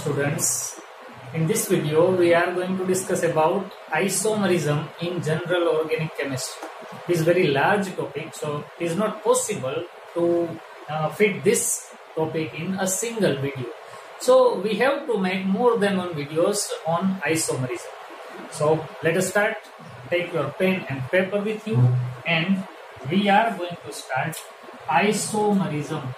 students, in this video we are going to discuss about isomerism in general organic chemistry. It is very large topic so it is not possible to uh, fit this topic in a single video. So we have to make more than one videos on isomerism. So let us start. Take your pen and paper with you and we are going to start isomerism.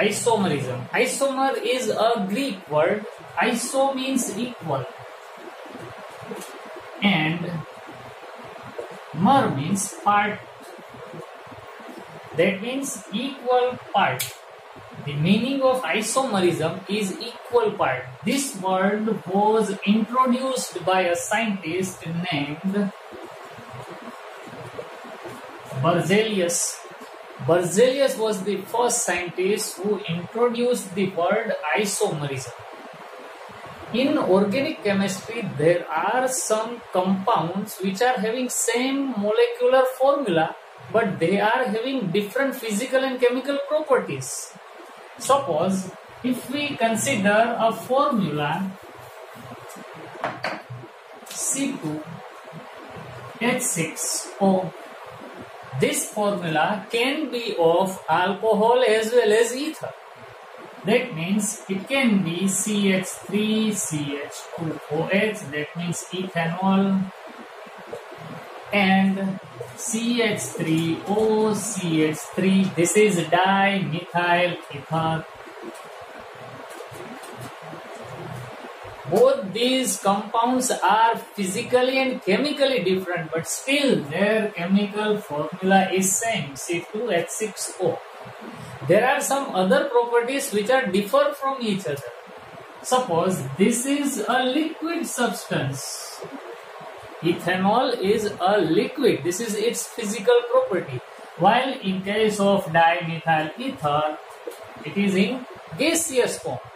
Isomerism. Isomer is a Greek word. Iso means equal. And mer means part. That means equal part. The meaning of isomerism is equal part. This word was introduced by a scientist named Berzelius. Berzelius was the first scientist who introduced the word isomerism. In organic chemistry, there are some compounds which are having same molecular formula, but they are having different physical and chemical properties. Suppose if we consider a formula C2H6O this formula can be of alcohol as well as ether. That means it can be CH3, CH2OH, that means ethanol, and CH3O, CH3, this is dimethyl ether. Both these compounds are physically and chemically different but still their chemical formula is same C2H6O. There are some other properties which are differ from each other. Suppose this is a liquid substance. Ethanol is a liquid. This is its physical property. While in case of dimethyl ether, it is in gaseous form.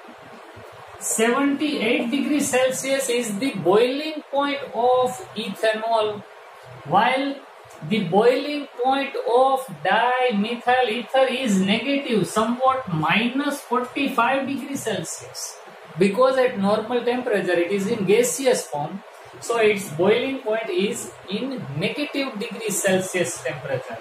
78 degrees Celsius is the boiling point of ethanol while the boiling point of dimethyl ether is negative somewhat minus 45 degrees Celsius. Because at normal temperature it is in gaseous form so its boiling point is in negative degrees Celsius temperature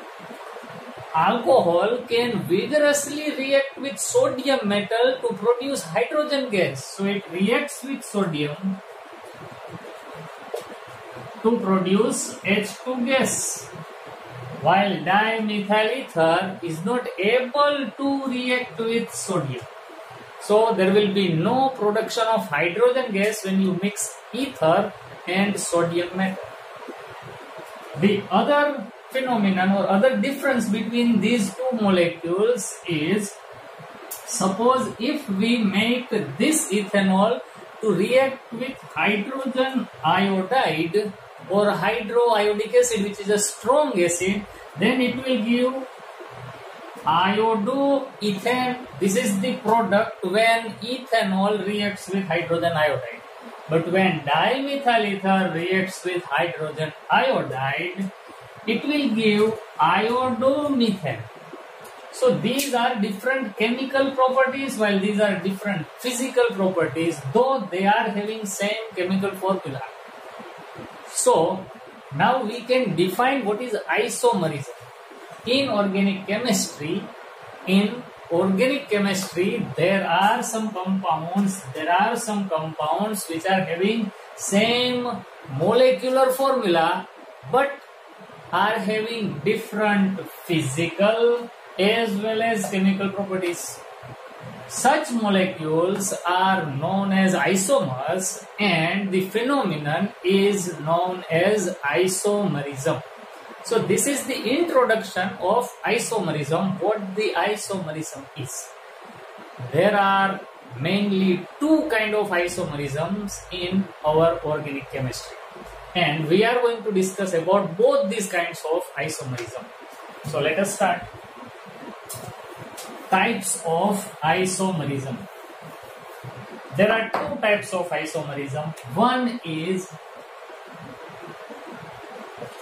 alcohol can vigorously react with sodium metal to produce hydrogen gas. So it reacts with sodium to produce H2 gas. While dimethyl ether is not able to react with sodium. So there will be no production of hydrogen gas when you mix ether and sodium metal. The other phenomenon or other difference between these two molecules is suppose if we make this ethanol to react with hydrogen iodide or hydroiodic acid which is a strong acid then it will give iodoethane. This is the product when ethanol reacts with hydrogen iodide. But when dimethyl ether reacts with hydrogen iodide it will give iodomethane. So these are different chemical properties while these are different physical properties though they are having same chemical formula. So now we can define what is isomerism. In organic chemistry, in organic chemistry there are some compounds, there are some compounds which are having same molecular formula but are having different physical as well as chemical properties. Such molecules are known as isomers and the phenomenon is known as isomerism. So this is the introduction of isomerism, what the isomerism is. There are mainly two kind of isomerisms in our organic chemistry and we are going to discuss about both these kinds of isomerism. So let us start. Types of isomerism. There are two types of isomerism. One is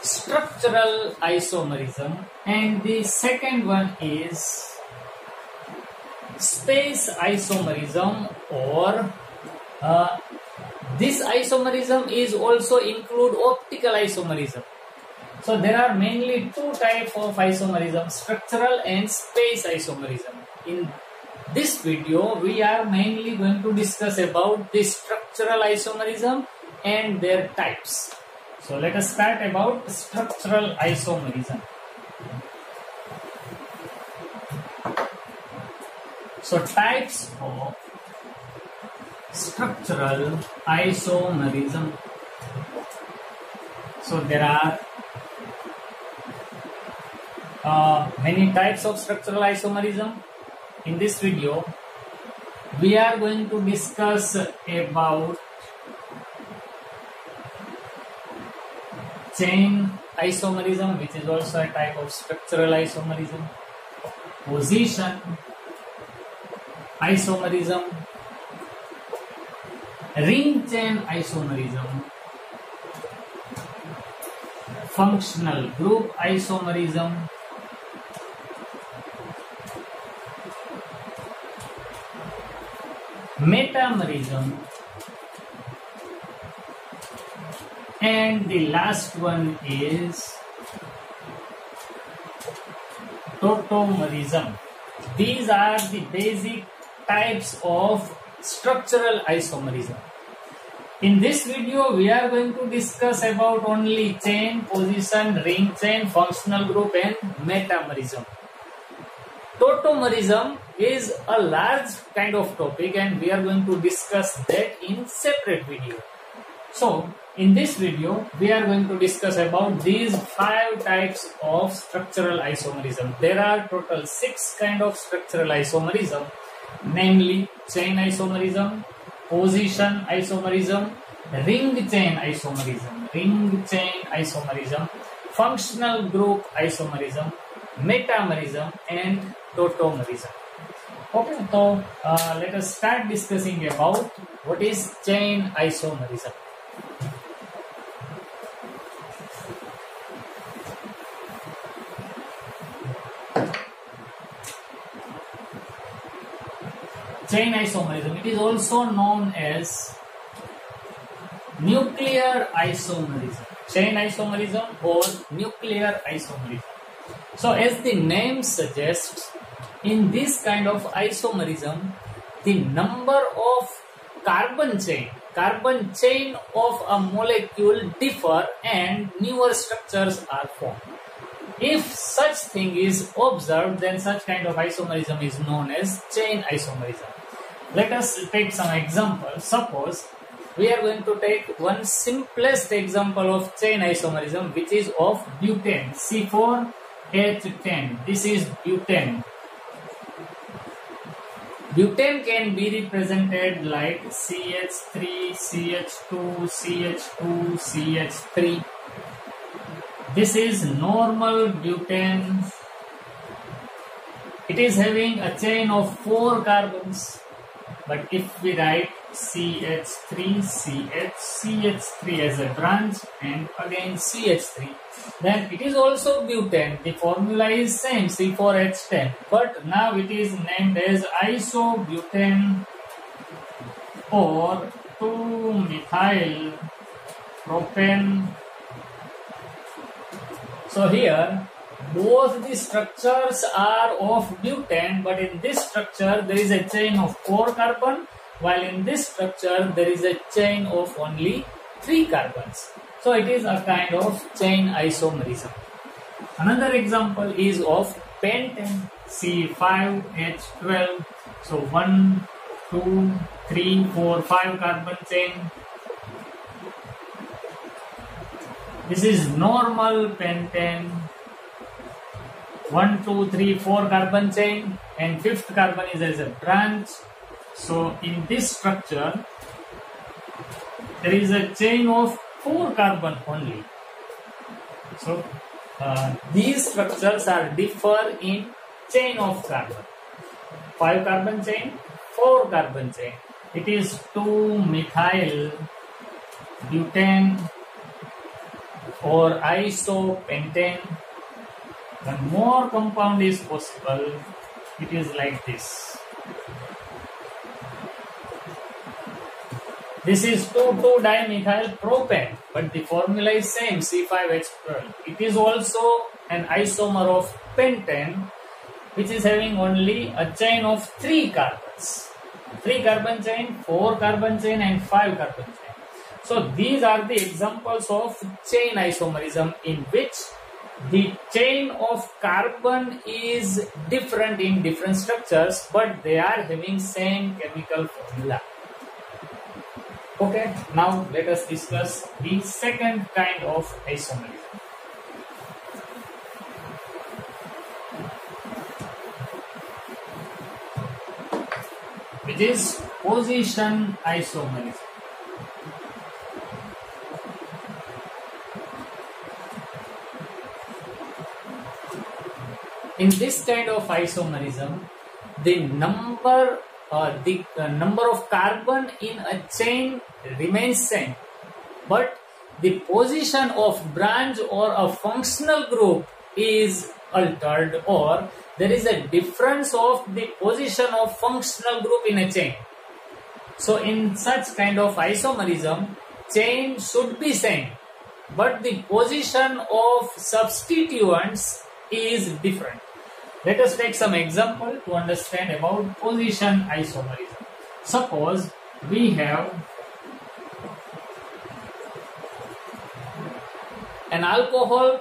structural isomerism and the second one is space isomerism or uh, this isomerism is also include optical isomerism. So there are mainly two types of isomerism, structural and space isomerism. In this video, we are mainly going to discuss about the structural isomerism and their types. So let us start about structural isomerism. So types of structural isomerism. So there are uh, many types of structural isomerism. In this video, we are going to discuss about chain isomerism, which is also a type of structural isomerism, position isomerism, ring chain isomerism, functional group isomerism, metamerism, and the last one is tautomerism. These are the basic types of structural isomerism. In this video, we are going to discuss about only chain, position, ring chain, functional group and metamerism. Tautomerism is a large kind of topic and we are going to discuss that in separate video. So, in this video, we are going to discuss about these five types of structural isomerism. There are total six kind of structural isomerism namely chain isomerism, position isomerism, ring chain isomerism, ring chain isomerism, functional group isomerism, metamerism and tautomerism. Okay, so uh, let us start discussing about what is chain isomerism. Chain isomerism. It is also known as nuclear isomerism. Chain isomerism or nuclear isomerism. So as the name suggests, in this kind of isomerism, the number of carbon chain, carbon chain of a molecule differ and newer structures are formed. If such thing is observed, then such kind of isomerism is known as chain isomerism. Let us take some examples. Suppose we are going to take one simplest example of chain isomerism which is of butane C4H10. This is butane. Butane can be represented like CH3, CH2, CH2, CH3. This is normal butane. It is having a chain of 4 carbons but if we write CH3, CH, CH3 as a branch and again CH3, then it is also butane. The formula is same C4H10, but now it is named as isobutane or 2-methyl propane. So here both the structures are of butane but in this structure there is a chain of 4 carbon while in this structure there is a chain of only 3 carbons. So it is a kind of chain isomerism. Another example is of pentane C5H12. So 1, 2, 3, 4, 5 carbon chain. This is normal pentane 1, 2, 3, 4 carbon chain and fifth carbon is as a branch. So in this structure, there is a chain of 4 carbon only. So uh, these structures are differ in chain of carbon. 5 carbon chain, 4 carbon chain. It is 2 methyl butane or isopentane when more compound is possible it is like this This is 2,2-dimethyl but the formula is same, C5H12. It is also an isomer of pentane, which is having only a chain of 3 carbons. 3 carbon chain, 4 carbon chain and 5 carbon chain. So these are the examples of chain isomerism in which the chain of carbon is different in different structures, but they are having same chemical formula. Okay, now let us discuss the second kind of isomerism. Which is position isomerism. In this kind of isomerism, the number uh, the uh, number of carbon in a chain remains same. But the position of branch or a functional group is altered or there is a difference of the position of functional group in a chain. So in such kind of isomerism chain should be same but the position of substituents is different let us take some example to understand about position isomerism. Suppose we have an alcohol.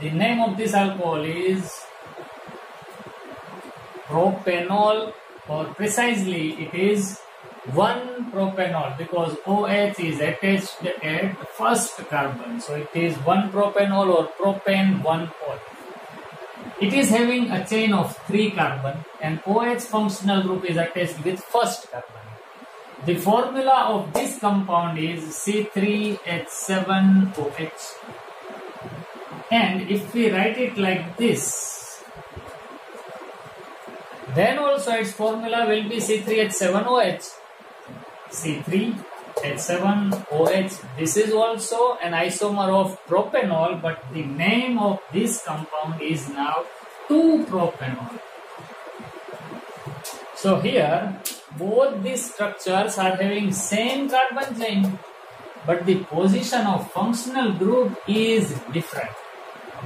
The name of this alcohol is propanol or precisely it is 1 propanol because OH is attached at first carbon. So it is 1 propanol or propane 1 ol it is having a chain of 3 carbon. And OH functional group is attached with first carbon. The formula of this compound is C3H7OH and if we write it like this, then also its formula will be C3H7OH. C3H7OH. This is also an isomer of propanol, but the name of this compound is now 2-propanol. So here, both these structures are having same carbon chain, but the position of functional group is different.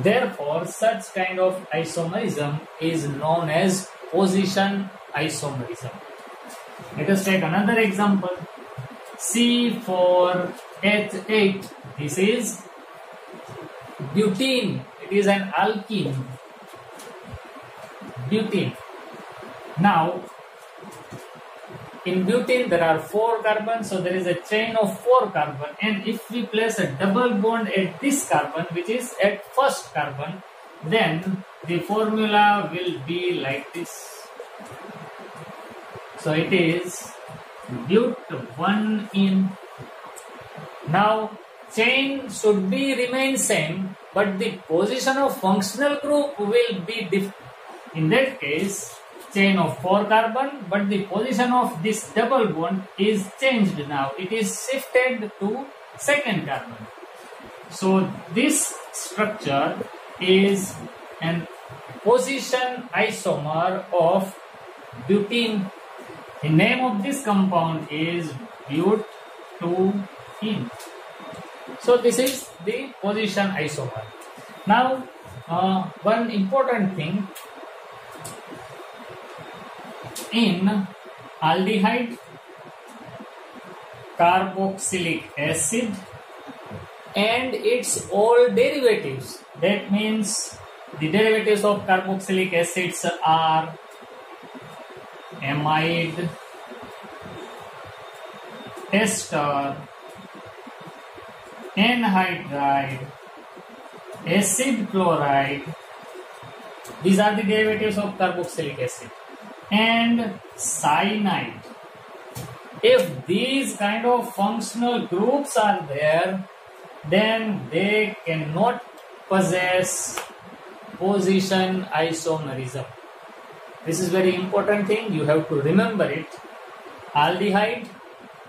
Therefore, such kind of isomerism is known as position isomerism. Let us take another example. C4H8. This is butene. It is an alkene. Butene. Now, in butane, there are four carbons, so there is a chain of four carbon. And if we place a double bond at this carbon, which is at first carbon, then the formula will be like this. So it is but 1 ene. Now, chain should be remain same, but the position of functional group will be different. In that case, chain of 4 carbon but the position of this double bond is changed now it is shifted to second carbon so this structure is an position isomer of butene the name of this compound is but-2-ene. so this is the position isomer now uh, one important thing in aldehyde, carboxylic acid and its all derivatives. That means the derivatives of carboxylic acids are amide, ester, anhydride, acid chloride. These are the derivatives of carboxylic acid and cyanide. If these kind of functional groups are there, then they cannot possess position isomerism. This is very important thing. You have to remember it. Aldehyde,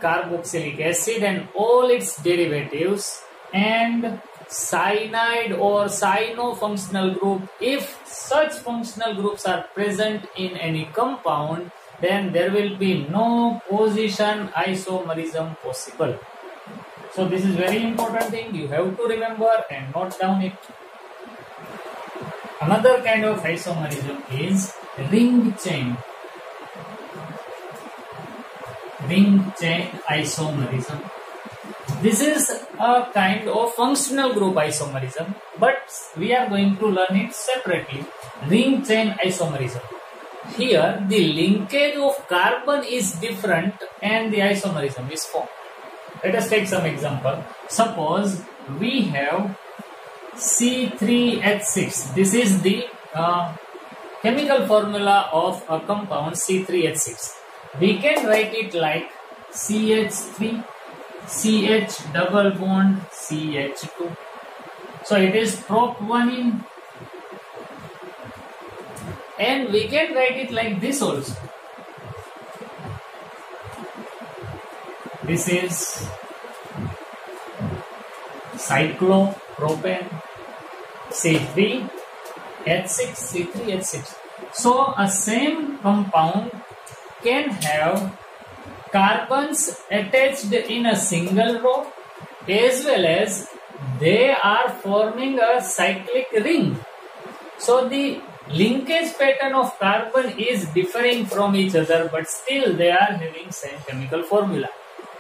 carboxylic acid and all its derivatives and cyanide or cyano-functional group if such functional groups are present in any compound then there will be no position isomerism possible. So this is very important thing you have to remember and note down it. Another kind of isomerism is ring chain. Ring chain isomerism. Um, this is a kind of functional group isomerism, um, but we are going to learn it separately. Ring chain isomerism. Um, here, the linkage of carbon is different and the isomerism is formed. Let us take some example. Suppose we have C3H6. This is the uh, chemical formula of a compound C3H6. We can write it like CH3, CH double bond, CH2. So it is prop 1 ene and we can write it like this also. This is cyclopropane C3 H6 C3 H6. So a same compound can have carbons attached in a single row as well as they are forming a cyclic ring. So the linkage pattern of carbon is differing from each other but still they are having same chemical formula.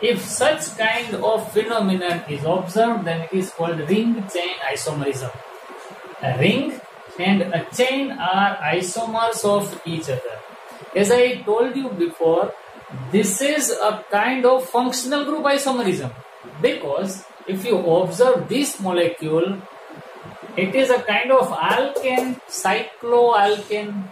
If such kind of phenomenon is observed then it is called ring chain isomerism. A ring and a chain are isomers of each other. As I told you before, this is a kind of functional group isomerism because if you observe this molecule it is a kind of alkane, cycloalkane,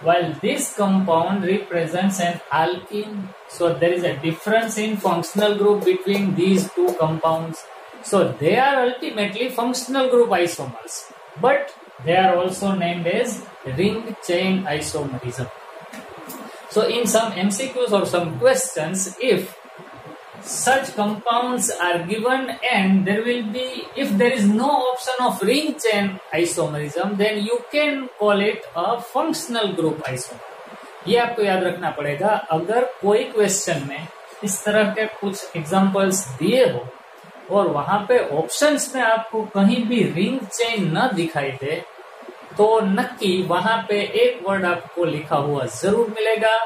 while this compound represents an alkene. So there is a difference in functional group between these two compounds. So they are ultimately functional group isomers, but they are also named as ring chain isomerism. So in some MCQs or some questions, if such compounds are given and there will be if there is no option of ring chain isomerism then you can call it a functional group isomer ये आपको याद रखना पड़ेगा अगर कोई question में इस तरह के कुछ एग्जांपल्स दिए हो और वहाँ पे ऑप्शन में आपको कहीं भी रिंग चेन न दिखाई दे तो नक्की वहाँ पे एक वर्ड आपको लिखा हुआ ज़रूर मिलेगा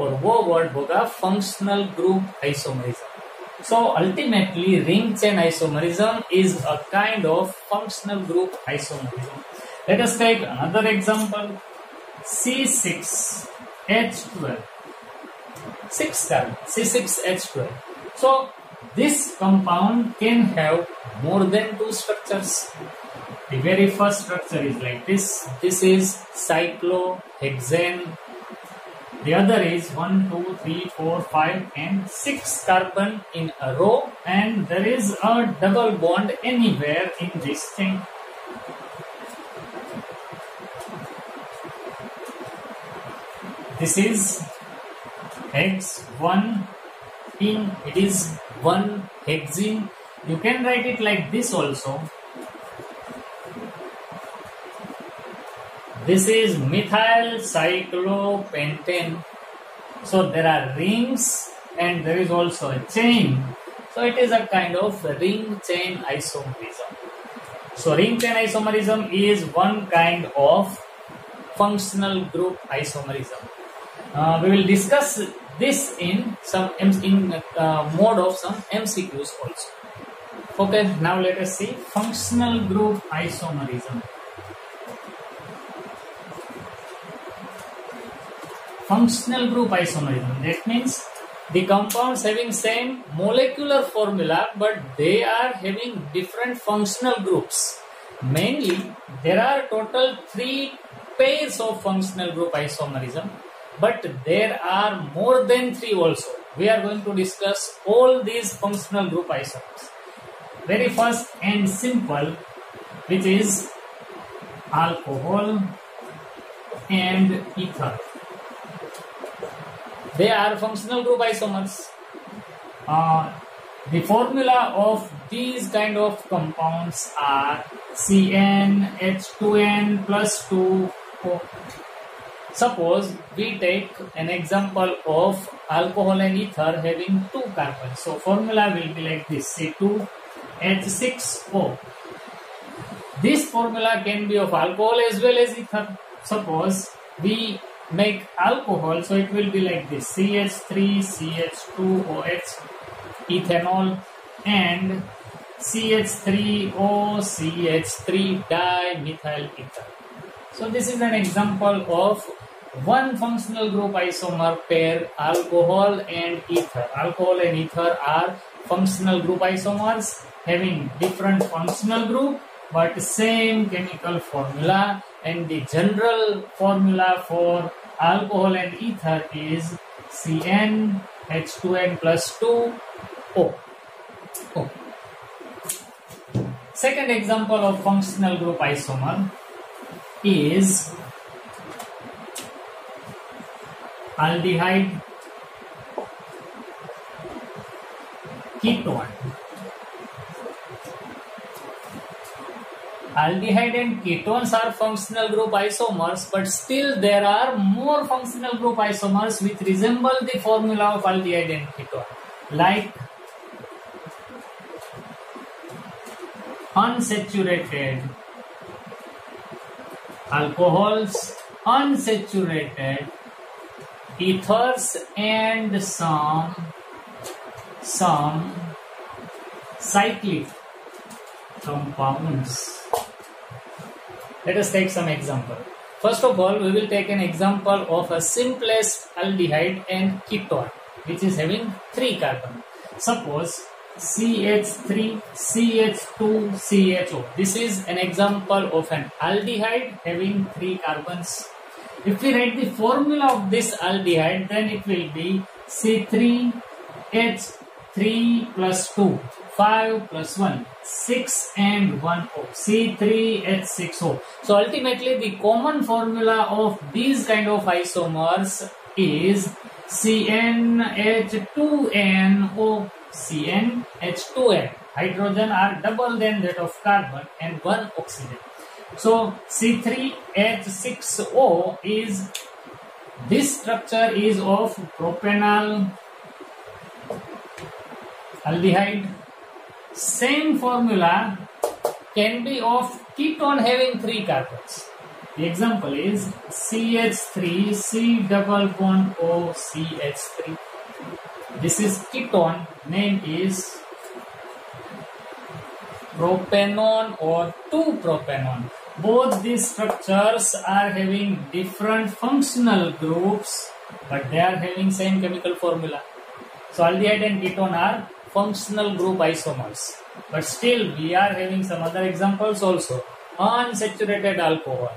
और वो वर्ड होगा functional group isomerism so ultimately ring chain isomerism is a kind of functional group isomerism let us take another example C six H twelve six carbon C six H twelve so this compound can have more than two structures. The very first structure is like this. This is cyclohexane the other is 1, 2, 3, 4, 5 and 6 carbon in a row and there is a double bond anywhere in this thing. This is hex 1 ene it is 1 hexene. You can write it like this also This is methyl cyclopentane. So there are rings and there is also a chain. So it is a kind of ring chain isomerism. So ring chain isomerism is one kind of functional group isomerism. Uh, we will discuss this in some in uh, mode of some MCQs also. Okay, now let us see functional group isomerism. functional group isomerism. That means the compounds having same molecular formula but they are having different functional groups. Mainly there are total three pairs of functional group isomerism but there are more than three also. We are going to discuss all these functional group isomers. Very first and simple which is alcohol and ether they are functional group isomers. Uh, the formula of these kind of compounds are CN H2N plus 2 Suppose we take an example of alcohol and ether having two carbons. So formula will be like this C2H6O. This formula can be of alcohol as well as ether. Suppose we make alcohol, so it will be like this CH3, CH2OH, ethanol and CH3O, CH3 dimethyl ether. So this is an example of one functional group isomer pair alcohol and ether. Alcohol and ether are functional group isomers having different functional group but same chemical formula and the general formula for alcohol and ether is CN H2N plus 2 O. o. Second example of functional group isomer is aldehyde. Ketone. Aldehyde and ketones are functional group isomers but still there are more functional group isomers which resemble the formula of aldehyde and ketone. Like unsaturated alcohols unsaturated ethers and some some cyclic compounds. Let us take some example. First of all, we will take an example of a simplest aldehyde and ketone, which is having three carbon. Suppose CH3, CH2, CHO. This is an example of an aldehyde having three carbons if we write the formula of this aldehyde, then it will be C3H3 plus 2, 5 plus 1, 6 and 1 O, C3H6O. So ultimately the common formula of these kind of isomers is CnH2nO, CnH2n. Hydrogen are double than that of carbon and one oxygen. So C3H6O is this structure is of propanol aldehyde. Same formula can be of ketone having three carbons. The example is CH3 C double bond O CH3. This is ketone. Name is propanone or 2-propanone both these structures are having different functional groups but they are having same chemical formula. So aldehyde and ketone are functional group isomers. But still we are having some other examples also. Unsaturated alcohol.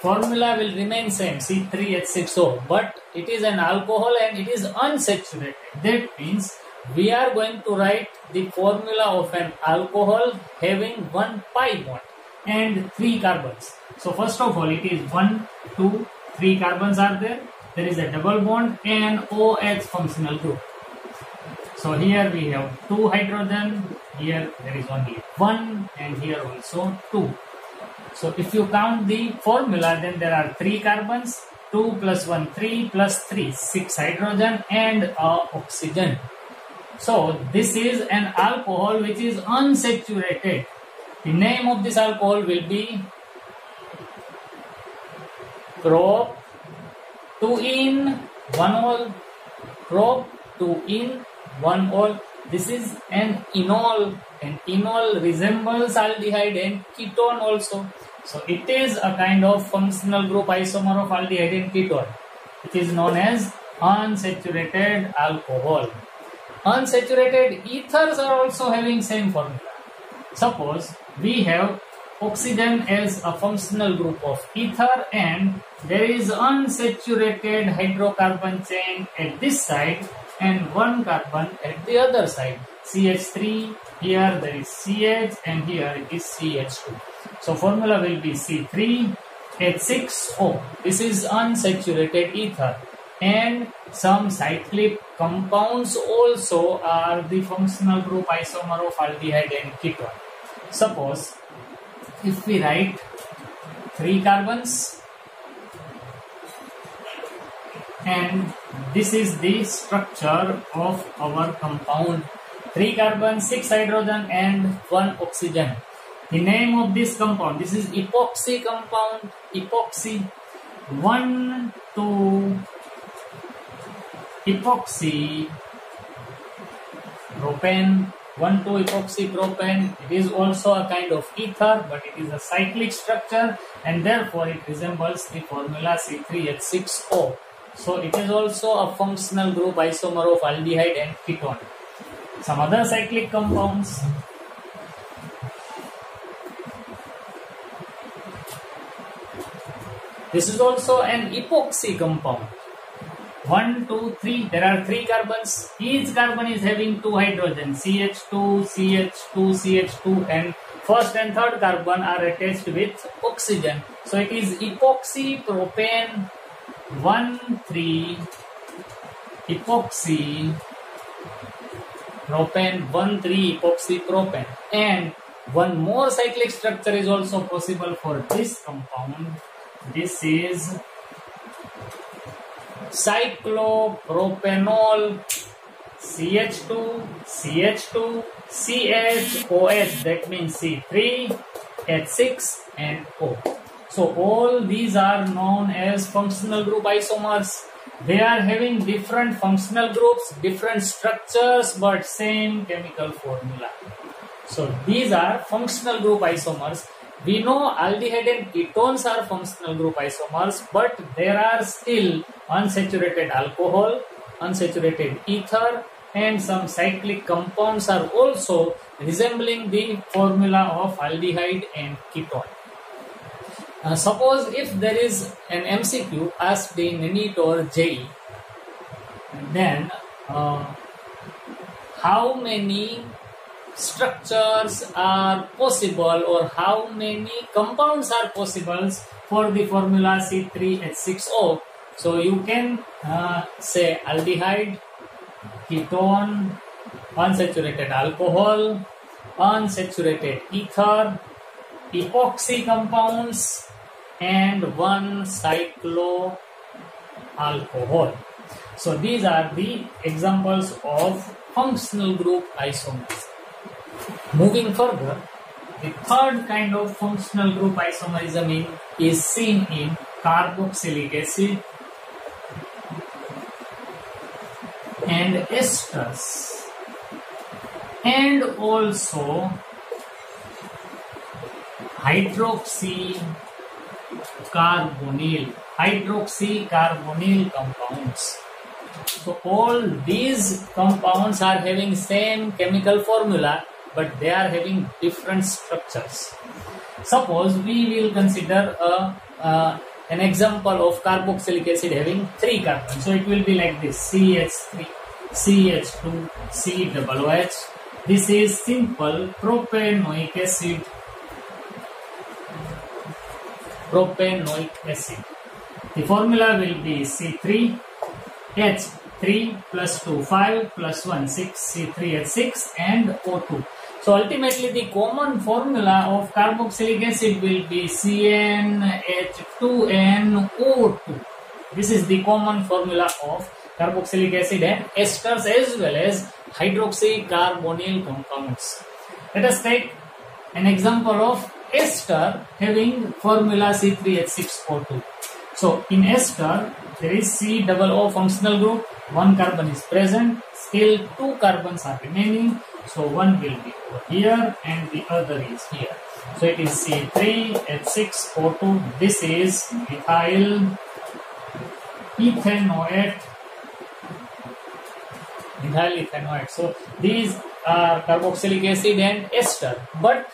Formula will remain same C3H6O but it is an alcohol and it is unsaturated. That means we are going to write the formula of an alcohol having one pi bond and 3 carbons. So first of all it is 1, 2, 3 carbons are there. There is a double bond and OH functional group. So here we have 2 hydrogen, here there is only 1 and here also 2. So if you count the formula then there are 3 carbons, 2 plus 1 3 plus 3 6 hydrogen and a oxygen. So this is an alcohol which is unsaturated the name of this alcohol will be prop 2 en 1 ol prop 2 en 1 ol this is an enol and enol resembles aldehyde and ketone also. So it is a kind of functional group isomer of aldehyde and ketone. It is known as unsaturated alcohol. Unsaturated ethers are also having same formula. Suppose we have oxygen as a functional group of ether and there is unsaturated hydrocarbon chain at this side and one carbon at the other side. CH3 here there is CH and here it is CH2 so formula will be C3 H6O this is unsaturated ether and some cyclic compounds also are the functional group isomer of aldehyde and ketone Suppose if we write three carbons and this is the structure of our compound. 3 carbon 6 hydrogen and 1 oxygen. The name of this compound this is epoxy compound epoxy 1 2 epoxy propane 1 2 epoxy propane it is also a kind of ether but it is a cyclic structure and therefore it resembles the formula C3H6O so it is also a functional group isomer of aldehyde and ketone. Some other cyclic compounds. This is also an epoxy compound. 1, 2, 3. There are 3 carbons. Each carbon is having 2 hydrogen. CH2, CH2, CH2 and first and third carbon are attached with oxygen. So it is epoxy propane 1, 3. epoxy propane 1, 3. epoxy propane and one more cyclic structure is also possible for this compound this is cyclopropanol CH2 CH2 CHOH that means C3 H6 and O so all these are known as functional group isomers. They are having different functional groups, different structures, but same chemical formula. So these are functional group isomers. We know aldehyde and ketones are functional group isomers, but there are still unsaturated alcohol, unsaturated ether, and some cyclic compounds are also resembling the formula of aldehyde and ketone. Uh, suppose if there is an MCQ asked in NEET or JEE, then uh, how many structures are possible or how many compounds are possible for the formula C3H6O. So you can uh, say aldehyde, ketone, unsaturated alcohol, unsaturated ether, epoxy compounds, and one cyclo alcohol. So these are the examples of functional group isomers. Moving further, the third kind of functional group isomerism is seen in carboxylic acid and esters. And also hydroxy carbonyl hydroxycarbonyl compounds. So all these compounds are having same chemical formula but they are having different structures suppose we will consider a uh, an example of carboxylic acid having three carbons so it will be like this ch3 ch2 COOH this is simple propanoic acid propanoic acid. The formula will be C3H 3 plus 2 5 plus 1 6 C3H6 and O2. So ultimately the common formula of carboxylic acid will be CnH2nO2. This is the common formula of carboxylic acid and esters as well as hydroxycarbonyl compounds. Let us take an example of ester having formula C3H6O2. So in ester, there is C double O functional group, one carbon is present, still two carbons are remaining. So one will be over here and the other is here. So it is C3H6O2. This is methyl ethanoate. Methyl ethanoate. So these are carboxylic acid and ester. But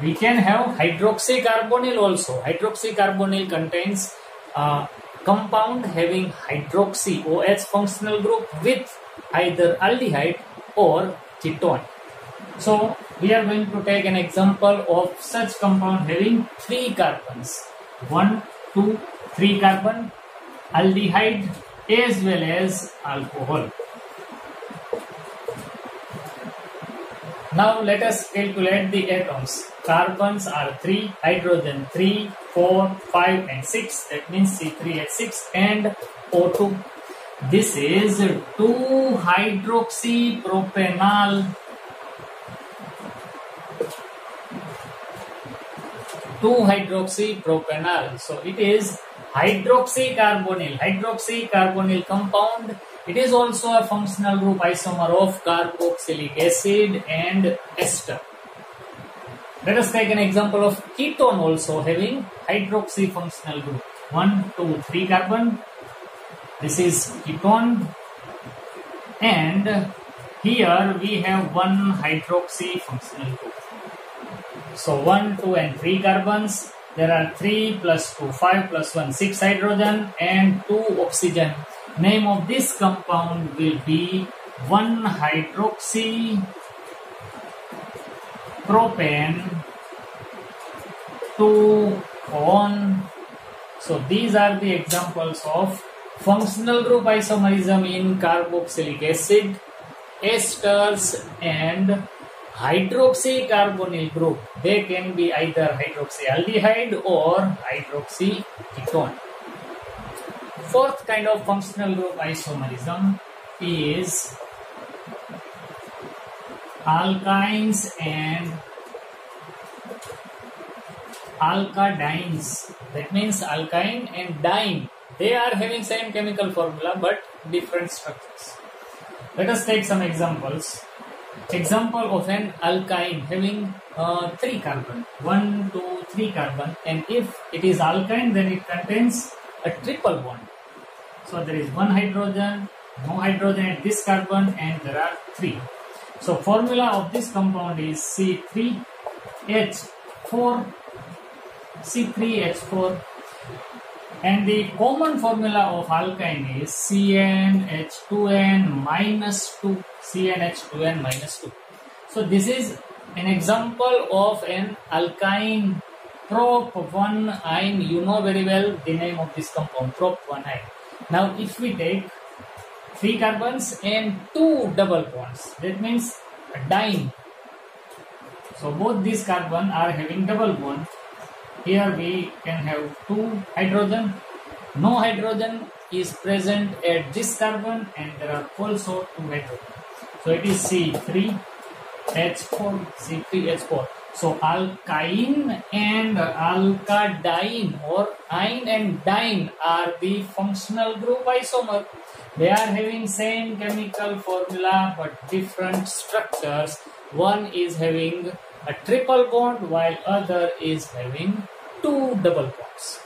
we can have hydroxycarbonyl also. Hydroxycarbonyl contains a compound having hydroxy OH functional group with either aldehyde or ketone. So we are going to take an example of such compound having three carbons. One, two, three carbon, aldehyde as well as alcohol. Now let us calculate the atoms. Carbons are 3, hydrogen 3, 4, 5 and 6. That means C3H6 and O2. This is 2-hydroxypropanal 2-hydroxypropanal. So it is hydroxycarbonyl, hydroxycarbonyl compound. It is also a functional group isomer of carboxylic acid and ester. Let us take an example of ketone also having hydroxy functional group. 1, 2, 3 carbon. This is ketone. And here we have one hydroxy functional group. So 1, 2 and 3 carbons. There are 3 plus 2, 5 plus 1, 6 hydrogen and 2 oxygen. Name of this compound will be 1 hydroxy propane 2 on. So these are the examples of functional group isomerism in carboxylic acid, esters and hydroxy hydroxycarbonyl group. They can be either hydroxyaldehyde or hydroxy hydroxyketone. Fourth kind of functional group isomerism is alkynes and alkadienes. That means alkyne and diene. They are having same chemical formula but different structures. Let us take some examples. Example of an alkyne having uh, three carbon, one, two, three carbon, and if it is alkyne, then it contains a triple bond. So there is one hydrogen, no hydrogen at this carbon, and there are three. So formula of this compound is C3H4, C3H4 and the common formula of alkyne is CnH2n minus 2. CnH2n minus 2. So this is an example of an alkyne prop 1 yne. You know very well the name of this compound prop 1 yne. Now if we take 3 carbons and 2 double bonds that means a diene. So both these carbon are having double bond here we can have two hydrogen. No hydrogen is present at this carbon and there are also two hydrogen. So it is C3H4, C3H4. So alkyne and alkadiene or ine and diene are the functional group isomer. They are having same chemical formula but different structures. One is having a triple bond while other is having two double bonds.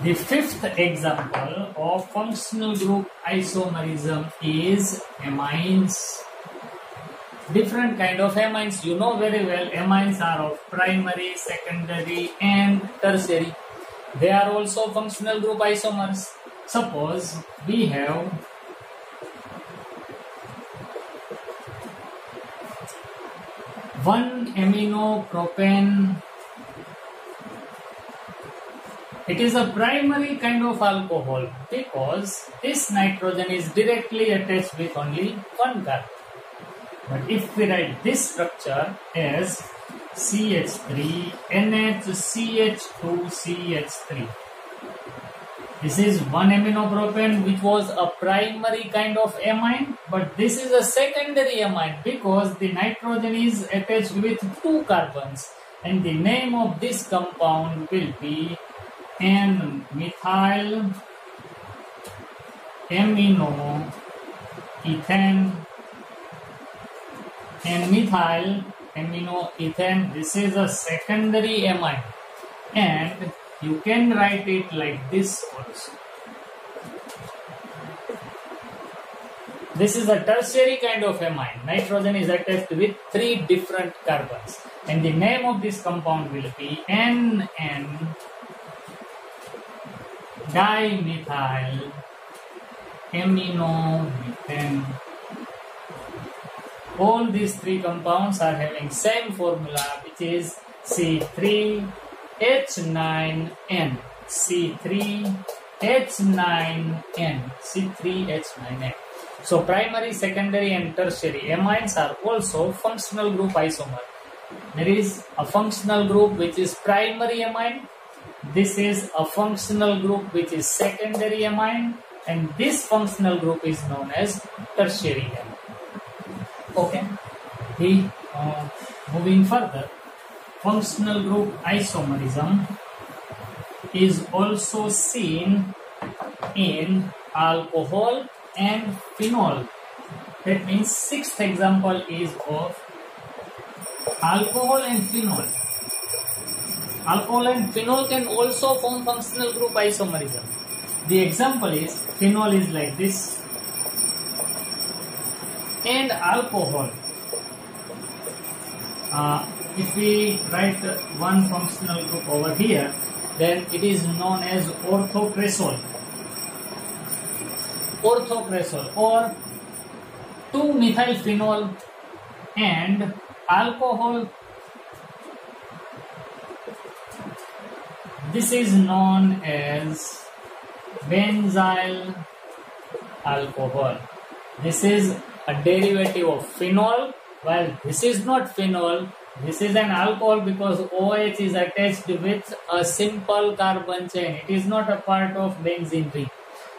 The fifth example of functional group isomerism is amines. Different kind of amines. You know very well amines are of primary, secondary and tertiary. They are also functional group isomers. Suppose we have one amino propane it is a primary kind of alcohol because this nitrogen is directly attached with only one carbon. But if we write this structure as CH3 NHCH2 CH3 this is one aminopropane which was a primary kind of amine but this is a secondary amine because the nitrogen is attached with two carbons and the name of this compound will be N-methyl amino ethane N-methyl amino ethane this is a secondary amine. And you can write it like this also. This is a tertiary kind of amine. Nitrogen is attached with three different carbons. And the name of this compound will be NN dimethyl aminomethane. All these three compounds are having same formula which is C3 H9N C3 H9N, C3H9N. So primary, secondary and tertiary amines are also functional group isomer. There is a functional group which is primary amine. This is a functional group which is secondary amine and this functional group is known as tertiary amine. Okay. The, uh, moving further, functional group isomerism is also seen in alcohol and phenol. That means sixth example is of alcohol and phenol. Alcohol and phenol can also form functional group isomerism. The example is phenol is like this and alcohol. Uh, if we write one functional group over here, then it is known as orthocresol orthocresol or 2-methylphenol and alcohol. This is known as benzyl alcohol. This is a derivative of phenol while this is not phenol this is an alcohol because OH is attached with a simple carbon chain. It is not a part of benzene ring.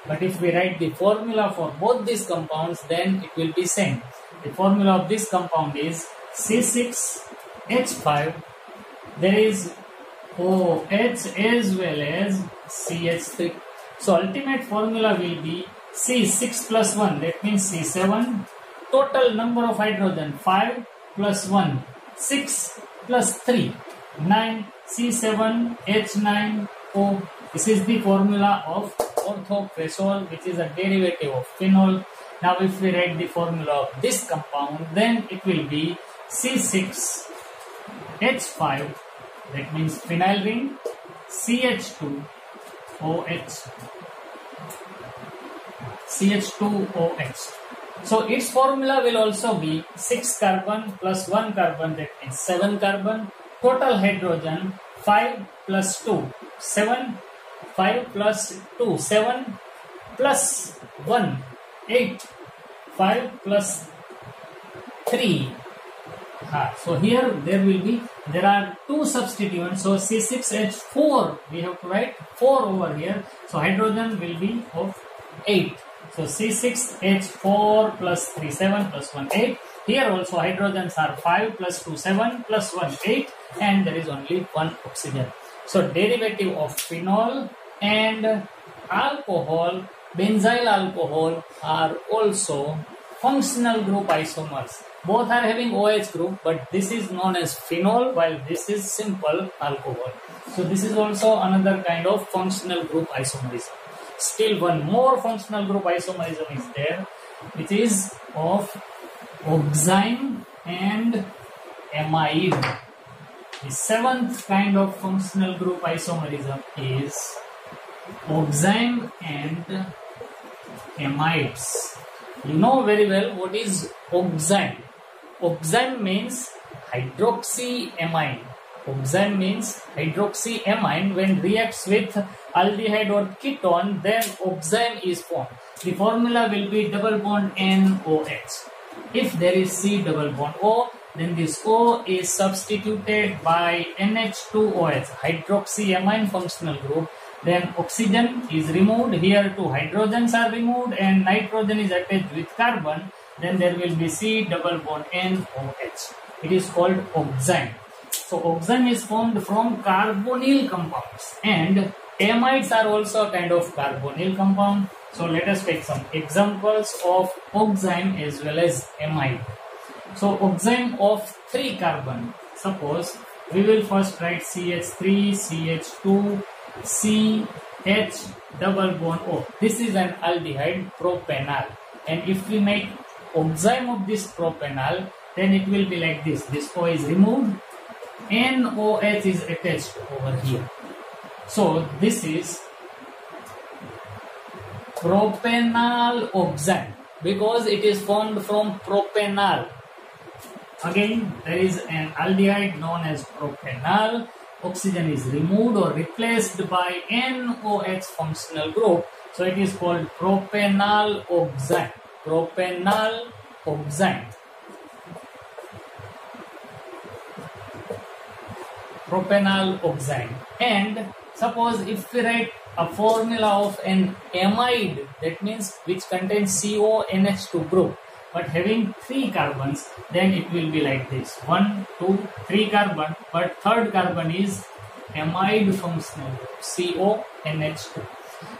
But if we write the formula for both these compounds, then it will be same. The formula of this compound is C6H5. There is OH as well as CH3. So ultimate formula will be C6 plus 1. That means C7. Total number of hydrogen 5 plus 1. 6 plus 3. 9. C7 H9O. This is the formula of orthocresol which is a derivative of phenol. Now if we write the formula of this compound then it will be C6H5 that means phenyl ring CH2OH CH2OH so its formula will also be 6 carbon plus 1 carbon that means 7 carbon total hydrogen 5 plus 2 7 5 plus 2, 7 plus 1, 8, 5 plus 3. Ah, so here there will be, there are two substituents. So C6H4, we have to write 4 over here. So hydrogen will be of 8. So C6H4 plus 3, 7 plus 1, 8. Here also hydrogens are 5 plus 2, 7 plus 1, 8 and there is only one oxygen. So derivative of phenol and alcohol, benzyl alcohol are also functional group isomers. Both are having OH group, but this is known as phenol while this is simple alcohol. So this is also another kind of functional group isomerism. Still one more functional group isomerism is there, which is of oxime and amide. The seventh kind of functional group isomerism is oxime and amides. You know very well what is oxime. Oxime means hydroxyamine. Oxime means hydroxyamine when reacts with aldehyde or ketone then oxime is formed. The formula will be double bond NOH. If there is C double bond O then this O is substituted by NH2OH hydroxyamine functional group then oxygen is removed. Here two hydrogens are removed and nitrogen is attached with carbon. Then there will be C double bond NOH. It is called oxime. So oxime is formed from carbonyl compounds and amides are also a kind of carbonyl compound. So let us take some examples of oxime as well as amide. So oxime of 3 carbon. Suppose we will first write CH3, CH2, C H double bond O. This is an aldehyde propanal. And if we make oxime of this propanal, then it will be like this. This O is removed. NOH is attached over here. So this is propanal oxime because it is formed from propanal. Again, there is an aldehyde known as propanal oxygen is removed or replaced by NOH functional group. So it is called propanal oxime. Propanal oxime. Propanal oxime. And suppose if we write a formula of an amide, that means which contains CONH2 group but having three carbons then it will be like this. One two three carbon but third carbon is amide functional CONH2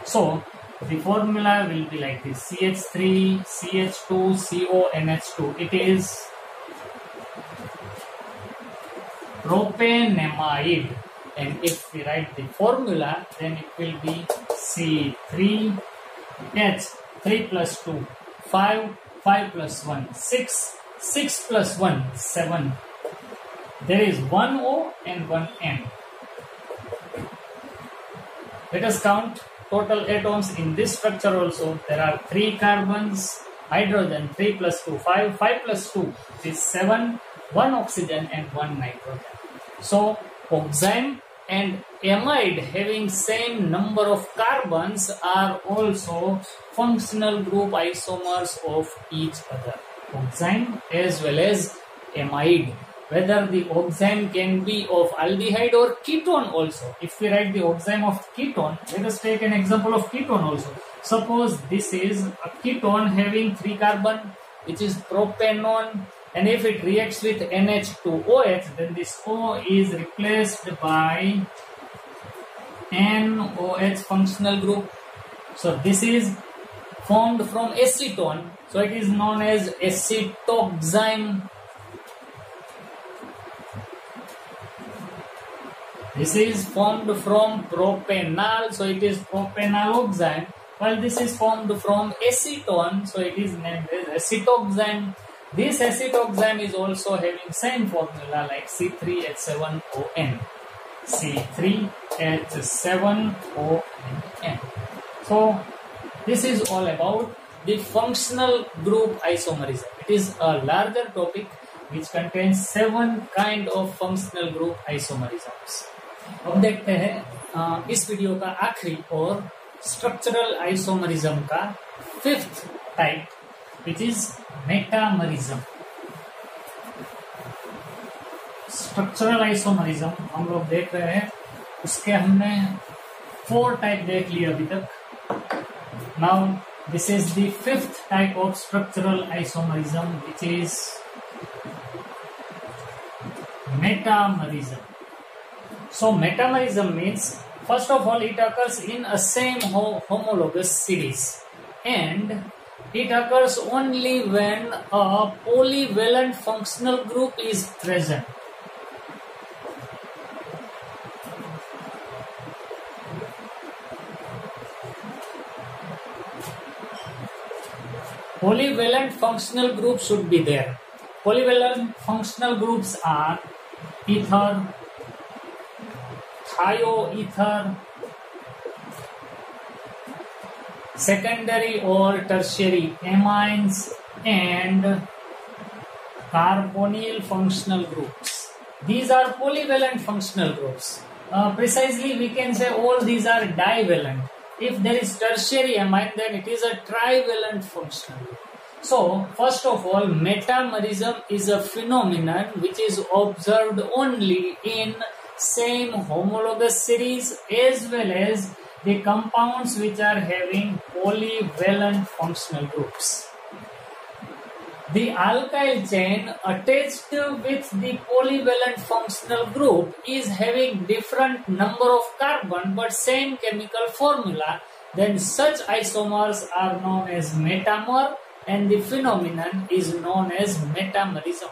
so the formula will be like this. CH3 CH2 CONH2 it is propanamide and if we write the formula then it will be C3H 3 plus 2 5 5 plus 1, 6, 6 plus 1, 7. There is one O and one N. Let us count total atoms in this structure also. There are 3 carbons, hydrogen, 3 plus 2, 5, 5 plus 2 is 7, 1 oxygen and 1 nitrogen. So, oxime and amide having same number of carbons are also functional group isomers of each other. Oxime as well as amide. Whether the oxime can be of aldehyde or ketone also. If we write the oxime of ketone let us take an example of ketone also. Suppose this is a ketone having three carbon which is propanone and if it reacts with NH2OH then this O is replaced by NOH functional group. So this is formed from acetone. So it is known as acetoxime this is formed from propanal so it is propanaloxime while this is formed from acetone so it is named as acetoxime this acetoxime is also having same formula like C3H7ON. C3H7ON. So this is all about the functional group isomerism. It is a larger topic which contains seven kind of functional group isomerisms. अब देखते हैं इस video का आखिरी और structural isomerism का fifth type which is metamerism structural isomerism हम लोग देख रहे हैं उसके हमने फोर टाइप देख लिए अभी तक now this is the fifth type of structural isomerism which is metamerism so metamerism means first of all it occurs in a same homologous series and it occurs only when a polyvalent functional group is present. Polyvalent functional groups should be there. Polyvalent functional groups are ether, thioether, secondary or tertiary amines and carbonyl functional groups. These are polyvalent functional groups. Uh, precisely we can say all these are divalent. If there is tertiary amine then it is a trivalent functional group. So first of all metamerism is a phenomenon which is observed only in same homologous series as well as the compounds which are having polyvalent functional groups. The alkyl chain attached with the polyvalent functional group is having different number of carbon but same chemical formula then such isomers are known as metamer and the phenomenon is known as metamerism.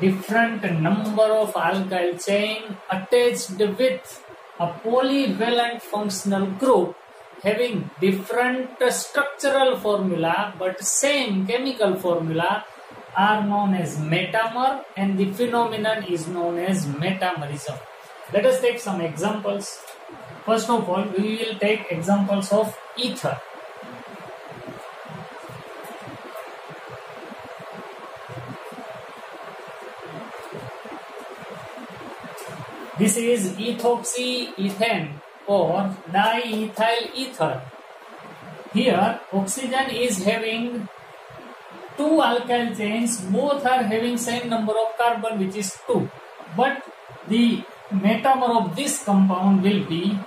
Different number of alkyl chain attached with a polyvalent functional group having different structural formula but same chemical formula are known as metamer and the phenomenon is known as metamerism. Let us take some examples. First of all, we will take examples of ether. This is ethoxyethane or diethyl ether. Here, oxygen is having two alkyl chains, both are having same number of carbon which is 2. But the metamer of this compound will be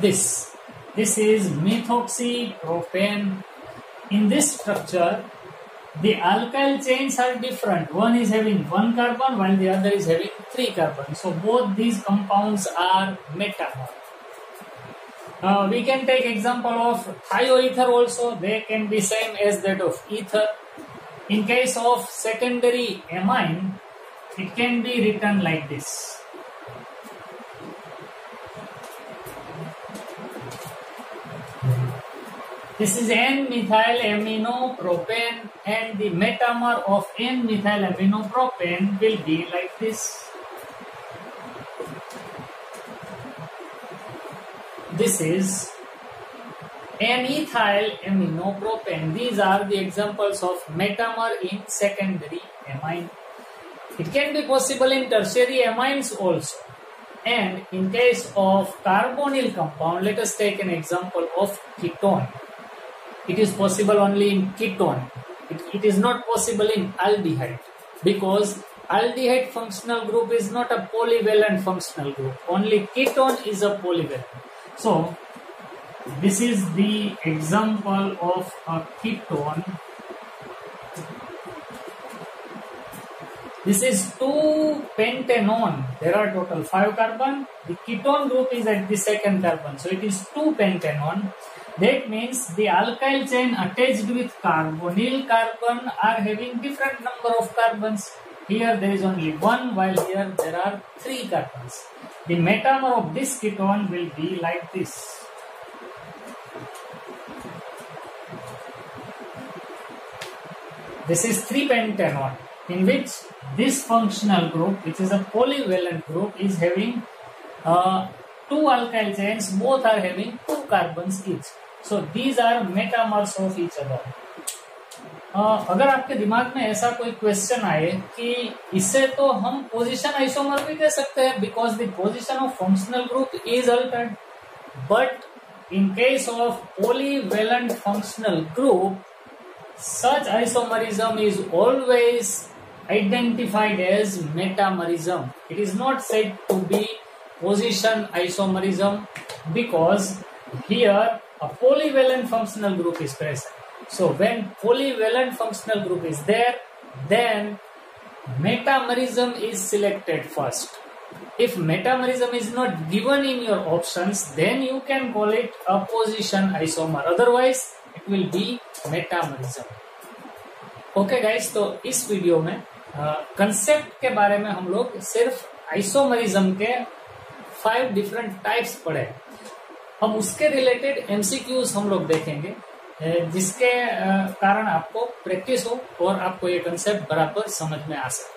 this. This is methoxypropane. In this structure, the alkyl chains are different. One is having one carbon while the other is having three carbon. So both these compounds are metamer. Uh, we can take example of thioether also. They can be same as that of ether. In case of secondary amine, it can be written like this. This is N-methyl aminopropane and the metamer of N-methyl aminopropane will be like this. This is N-ethyl aminopropane. These are the examples of metamer in secondary amine. It can be possible in tertiary amines also. And in case of carbonyl compound, let us take an example of ketone it is possible only in ketone. It, it is not possible in aldehyde because aldehyde functional group is not a polyvalent functional group. Only ketone is a polyvalent. So, this is the example of a ketone. This is 2-pentanone. There are total 5 carbon. The ketone group is at the second carbon. So, it is 2-pentanone. That means the alkyl chain attached with carbonyl carbon are having different number of carbons. Here there is only one while here there are three carbons. The metamer of this ketone will be like this. This is 3-pentanone in which this functional group which is a polyvalent group is having uh, two alkyl chains both are having two carbons each. So these are metamers of each other अगर आपके दिमाग में ऐसा कोई question आए कि इससे तो हम पोजिशन आइसोमर भी कह सकते हैं because the position of functional group is altered but in case of polyvalent functional group such isomerism is always identified as metamerism. It is not said to be position isomerism because here a polyvalent functional group is present. So when polyvalent functional group is there, then metamerism is selected first. If metamerism is not given in your options, then you can call it a position isomer. Otherwise, it will be metamerism. Okay guys तो इस video में concept uh, के बारे में हम लोग सिर्फ़ isomerism के फाइव डिफरेंट टाइप्स पढ़े हम उसके रिलेटेड एमसीक्यूज हम लोग देखेंगे जिसके कारण आपको प्रैक्टिस हो और आपको ये कंसेप्ट बराबर समझ में आ सके।